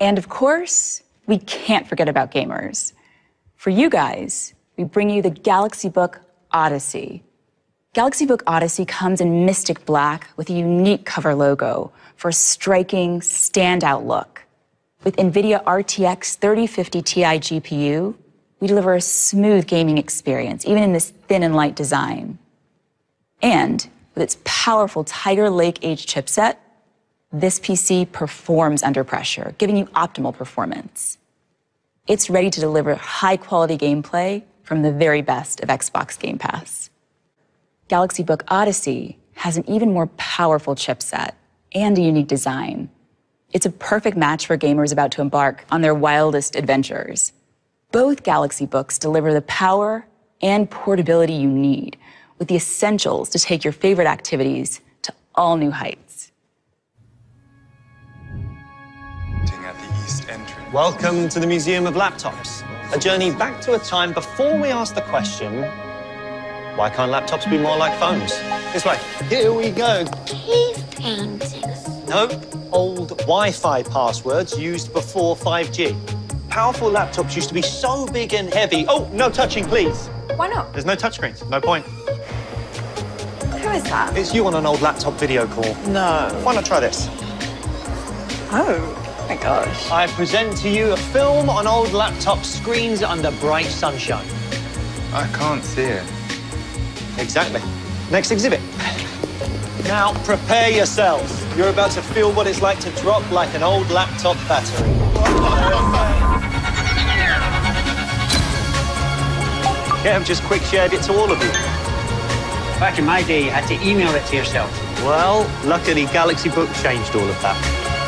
And of course, we can't forget about gamers. For you guys, we bring you the Galaxy Book Odyssey. Galaxy Book Odyssey comes in mystic black with a unique cover logo for a striking, standout look. With NVIDIA RTX 3050 Ti GPU, we deliver a smooth gaming experience, even in this thin and light design. And with its powerful Tiger Lake H chipset, this PC performs under pressure, giving you optimal performance. It's ready to deliver high quality gameplay from the very best of Xbox Game Pass. Galaxy Book Odyssey has an even more powerful chipset and a unique design. It's a perfect match for gamers about to embark on their wildest adventures. Both Galaxy Books deliver the power and portability you need with the essentials to take your favorite activities to all new heights. The entrance. Welcome to the Museum of Laptops, a journey back to a time before we asked the question, why can't laptops be more like phones? This way. Here we go. Cave paintings. Nope. Old Wi-Fi passwords used before 5G. Powerful laptops used to be so big and heavy. Oh, no touching, please. Why not? There's no touchscreens. No point. Who is that? It's you on an old laptop video call. No. Why not try this? Oh, my gosh. I present to you a film on old laptop screens under bright sunshine. I can't see it. Exactly. Next exhibit. Now, prepare yourselves. You're about to feel what it's like to drop like an old laptop battery. Yeah, I've just quick shared it to all of you. Back in my day, you had to email it to yourself. Well, luckily Galaxy Book changed all of that.